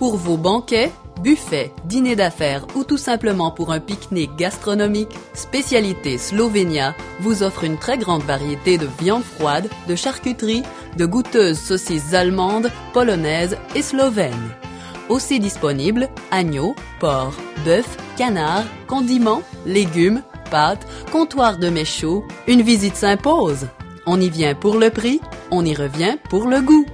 Pour vos banquets, buffets, dîners d'affaires ou tout simplement pour un pique-nique gastronomique, Spécialité Slovenia vous offre une très grande variété de viandes froides, de charcuteries, de goûteuses saucisses allemandes, polonaises et slovènes. Aussi disponibles agneaux, porc, bœuf, canard, condiments, légumes, pâtes, comptoir de mets. Une visite s'impose. On y vient pour le prix, on y revient pour le goût.